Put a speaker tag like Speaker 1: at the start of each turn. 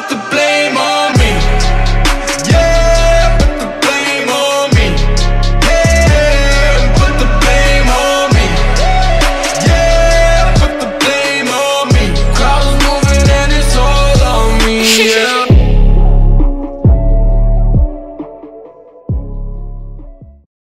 Speaker 1: The to blame.